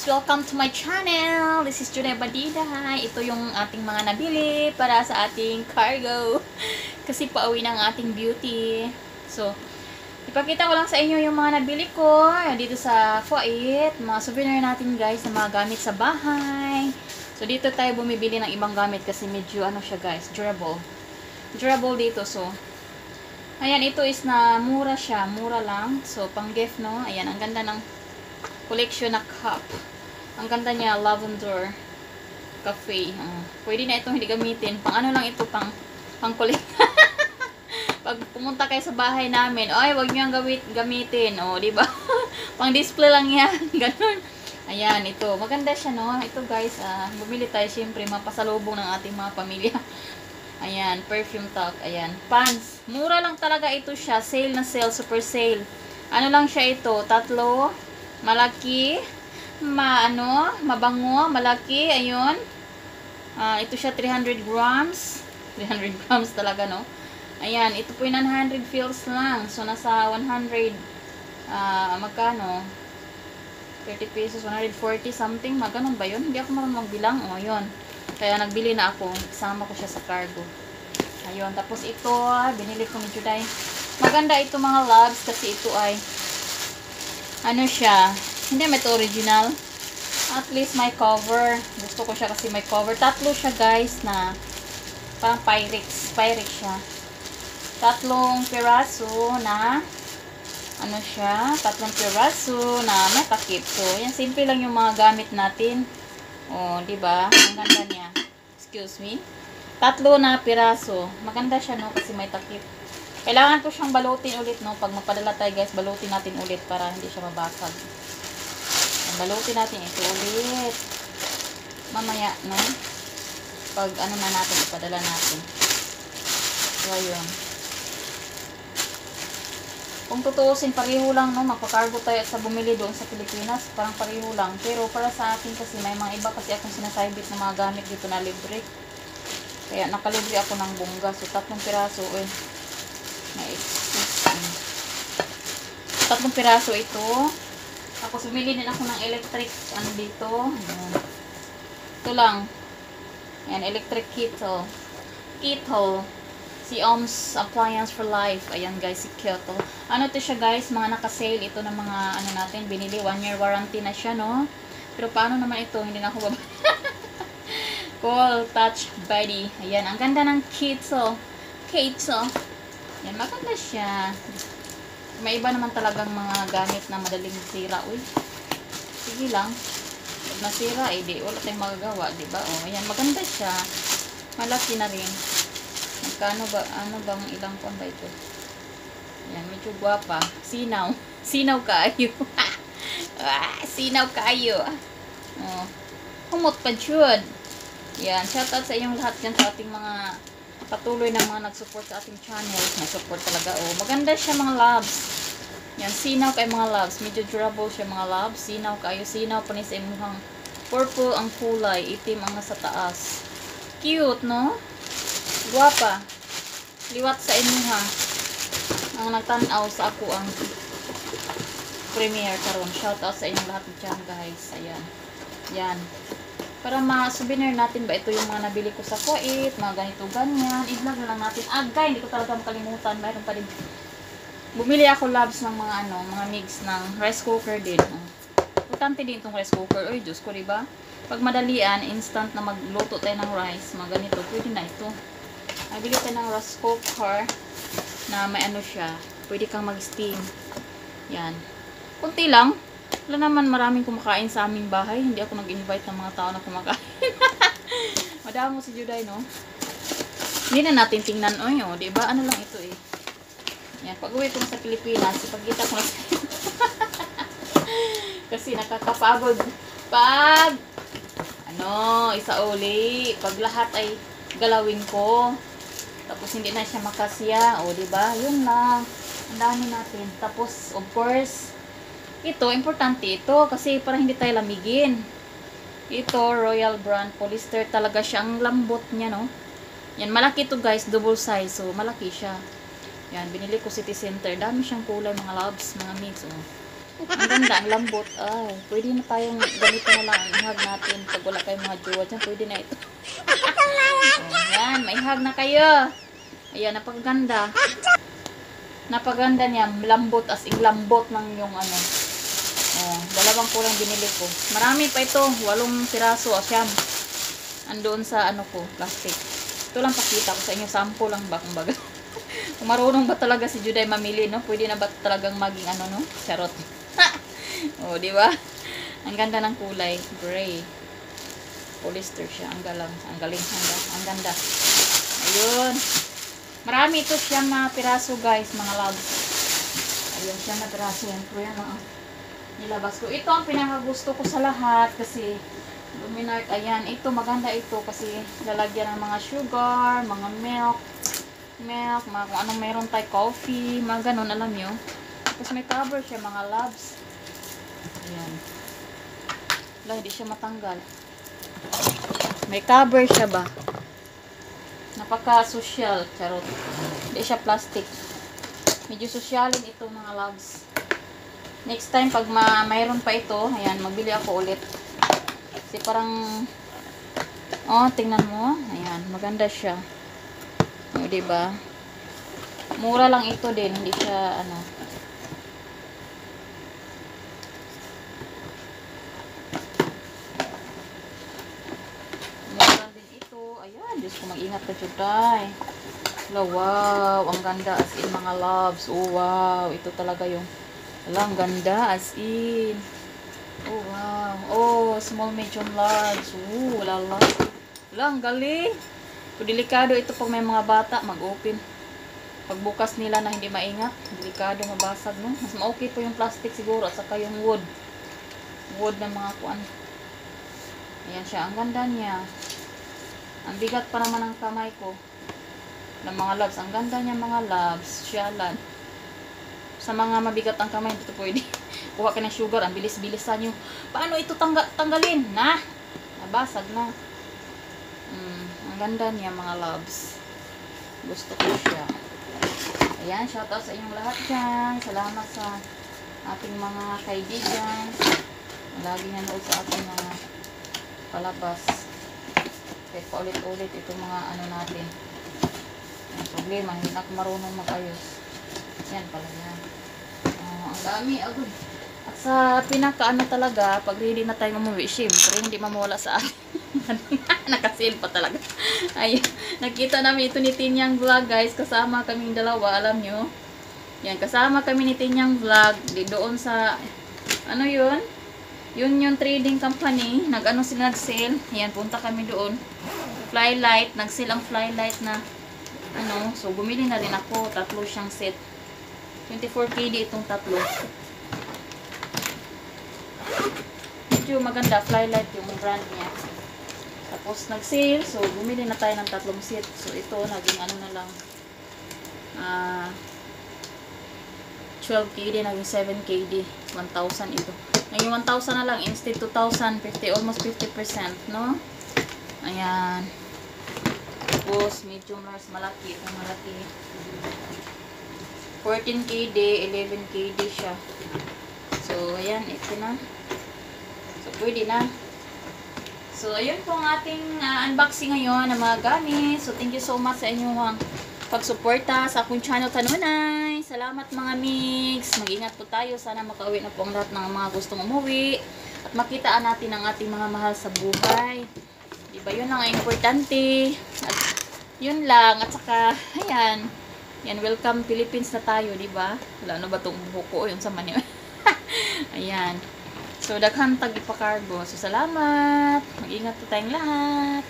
viewers! Welcome to my channel! This is Junay Badida. Ito yung ating mga nabili para sa ating cargo. Kasi pauwi ng ating beauty. So, ipakita ko lang sa inyo yung mga nabili ko dito sa Kuwait. Mga souvenir natin guys na mga gamit sa bahay. So, dito tayo bumibili ng ibang gamit kasi medyo ano siya guys, durable. Durable dito. So, ayan, ito is na mura siya. Mura lang. So, pang gift no. Ayan, ang ganda ng collection na cup. Ang ganda niya, lavender cafe. Uh, pwede na itong hindi gamitin. Pang ano lang ito, pang, pang collect. Pag pumunta kayo sa bahay namin, ay, wag niyo ang gawit, gamitin. O, di ba? pang display lang yan. Ganun. Ayan, ito. Maganda siya, no? Ito, guys, uh, bumili tayo, syempre, mapasalubong ng ating mga pamilya. Ayan, perfume talk. Ayan, pants. Mura lang talaga ito siya. Sale na sale, super sale. Ano lang siya ito? Tatlo, malaki, ma ano, mabango, malaki, ayun. Uh, ito siya 300 grams. 300 grams talaga, no? Ayan, ito po yung 900 fills lang. So, nasa 100, uh, magkano? 30 pesos, 140 something. Maganon ba yun? Hindi ako marunong magbilang. O, yun. Kaya nagbili na ako. Isama ko siya sa cargo. Ayun. Tapos ito, binili ko ni Juday. Maganda ito mga loves kasi ito ay ano siya, hindi ito original. At least may cover. Gusto ko siya kasi may cover. Tatlo siya guys na parang Pyrex. Pyrex siya. Tatlong piraso na ano siya, tatlong piraso na may takip. So, yan, simple lang yung mga gamit natin. O, di ba? Ang ganda niya. Excuse me. Tatlo na piraso. Maganda siya, no? Kasi may takip. Kailangan ko siyang balutin ulit, no? Pag magpadala tayo, guys, balutin natin ulit para hindi siya mabasag. Balutin natin ito ulit. Mamaya, no? Pag ano na natin, ipadala natin. So, ayun. Kung tutuusin, pareho lang, no? Magpakargo tayo sa bumili doon sa Pilipinas, parang pareho lang. Pero para sa akin kasi, may mga iba kasi akong sinasabit na mga gamit dito na libre. Kaya nakalibre ako ng bungga. So, tatlong piraso, eh. Tatlong piraso ito. Tapos, bumili din ako ng electric, ano dito. Ayan. Ito lang. Ayan, electric kettle. Kettle. Si Ohm's Appliance for Life. Ayan guys, si kettle. Ano to siya guys, mga naka-sale. Ito ng mga, ano natin, binili. One year warranty na siya, no? Pero paano naman ito? Hindi na ako baba. Cool Touch Buddy. Ayan, ang ganda ng kettle. Kettle. Yan, maganda siya. May iba naman talagang mga gamit na madaling sira. Uy, sige lang. Pag nasira, eh, di, wala tayong magagawa, di ba? O, ayan, maganda siya. Malaki na rin. Magkano ba, ano bang ilang pang ba ito? Ayan, medyo guwapa. Sinaw. Sinaw kayo. ah, sinaw kayo. Oh. Humot pa, jud. Yan, shoutout sa inyong lahat dyan sa ating mga patuloy na mga nag-support sa ating channel. Nag-support talaga. Oh, maganda siya mga loves. Yan, sinaw kay mga loves. Medyo durable siya mga loves. Sinaw kayo. Sinaw pa ni sa imuhang purple ang kulay. Itim ang nasa taas. Cute, no? Guwapa. Liwat sa imuha. Ang nagtanaw sa ako ang premiere karon. Shout out sa inyong lahat dyan, guys. Ayan. Yan. Para ma-souvenir natin ba ito yung mga nabili ko sa Kuwait, mga ganito ganyan. I-vlog na lang natin. Agay, hindi ko talaga makalimutan. Mayroon pa din. Bumili ako loves ng mga ano, mga mix ng rice cooker din. Importante din itong rice cooker. Uy, Diyos ko, diba? Pag madalian, instant na magluto tayo ng rice, mga ganito, pwede na ito. Nabili tayo ng rice cooker na may ano siya. Pwede kang mag-steam. Yan. Kunti lang. Wala naman maraming kumakain sa aming bahay. Hindi ako nag-invite ng mga tao na kumakain. Madamo si Juday, no? Hindi na natin tingnan. O, oh, di ba? Ano lang ito eh. Yan. Pag uwi ko sa Pilipinas, ipagkita ko na sa Kasi nakakapagod. Pag, ano, isa uli. Pag lahat ay galawin ko. Tapos hindi na siya makasya. O, di ba? Yun lang. Ang dami natin. Tapos, of course, ito, importante ito kasi para hindi tayo lamigin. Ito, Royal Brand Polyester. Talaga siya. Ang lambot niya, no? Yan, malaki to guys. Double size. So, malaki siya. Yan, binili ko City Center. Dami siyang kulay, mga loves, mga mix. Oh. Ang ganda, ang lambot. Ay, pwede na tayong ganito na lang ang ihag natin. Pag wala kayong mga jowa dyan, pwede na ito. oh, yan, maihag na kayo. Ayan, napakaganda. Napaganda niya, lambot as in lambot ng yung ano. Oh, dalawang kulang binili ko. Marami pa ito, walong piraso, asyam. Andoon sa ano ko, plastic. Ito lang pakita ko sa inyo, sample lang ba kumbaga. Kung marunong ba talaga si Juday mamili, no? Pwede na ba talagang maging ano, no? Charot. oh, di ba? Ang ganda ng kulay, gray. Polyester siya, ang galang, ang galing, ang, ang ganda. Ayun. Marami ito siya mga piraso, guys, mga loves. Ayun siya na piraso yan. Pero yan, mga nilabas ko. Ito ang pinakagusto ko sa lahat kasi Luminart, ayan, ito maganda ito kasi lalagyan ng mga sugar, mga milk, milk, mga kung anong meron tayo, coffee, mga ganun, alam nyo. Tapos may cover siya, mga labs. Ayan. Wala, hindi siya matanggal. May cover siya ba? Napaka-social, charot. Hindi siya plastic. Medyo sosyalin ito, mga labs. Next time, pag ma mayroon pa ito, ayan, magbili ako ulit. Kasi parang, oh, tingnan mo. Ayan, maganda siya. O, diba? Mura lang ito din, hindi siya, ano. Ayan, Diyos ko, mag-ingat ka. Wala, Wow, ang ganda as in mga loves. Oh, wow. Ito talaga yung, wala, ang ganda as in. Oh, wow. Oh, small, medium, large. Oh, wala, wala. Wala, ang galing. Delikado ito pag may mga bata, mag-open. Pagbukas nila na hindi maingat, delikado mabasag, no? Mas ma-okay po yung plastic siguro at saka yung wood. Wood ng mga kuan. Ayan siya. Ang ganda niya. Ang bigat pa naman ng kamay ko. Ng mga loves. Ang ganda niya mga loves. Syalan. Sa mga mabigat ang kamay, dito pwede. Kuha ka ng sugar. Ang bilis-bilisan nyo. Paano ito tangga tanggalin? Na! Nabasag na. Mm, ang ganda niya mga loves. Gusto ko siya. Ayan, shoutout sa inyong lahat dyan. Salamat sa ating mga kaibigan. Lagi nanood sa ating mga palabas. Kahit paulit-ulit itong mga ano natin. Ang problema, hindi na marunong mag-ayos. Yan pala yan. Oh, ang dami, agad. At sa pinaka-ano talaga, pag ready na tayo umuwi, syempre, hindi mamawala sa akin. Nakasil pa talaga. Ayun, nakita namin ito ni Tinyang Vlog, guys. Kasama kaming dalawa, alam nyo. Yan, kasama kami ni Tinyang Vlog. Di doon sa, ano yun? Yun yung trading company. Nag-ano sila nag-sale. Yan, punta kami doon. Flylight. Nag-sale ang flylight na, ano. So, bumili na rin ako. Tatlo siyang set. 24 KD itong tatlo. Medyo maganda. Flylight yung brand niya. Tapos, nag-sale. So, bumili na tayo ng tatlong set. So, ito, naging ano na lang. Ah... 12 KD, naging 7 KD. 1,000 ito. Naging 1,000 na lang instead 2,000, 50, almost 50%, no? Ayan. Tapos, medium large, malaki. Ito malaki. 14 KD, 11 KD siya. So, ayan, ito na. So, pwede na. So, ayun po ang ating ah, unboxing ngayon ng mga gamit. So, thank you so much sa inyong pagsuporta sa akong channel Kanunay. Salamat mga mix. Mag-ingat po tayo. Sana makauwi na po ang lahat ng mga gustong umuwi. At makitaan natin ang ating mga mahal sa buhay. Diba? Yun lang ang importante. At yun lang. At saka, ayan. Yan, welcome Philippines na tayo, di ba? Wala na ba itong buhok ko? Yung sa mani. ayan. So, daghan tag ipakargo. So, salamat. Mag-ingat tayong lahat.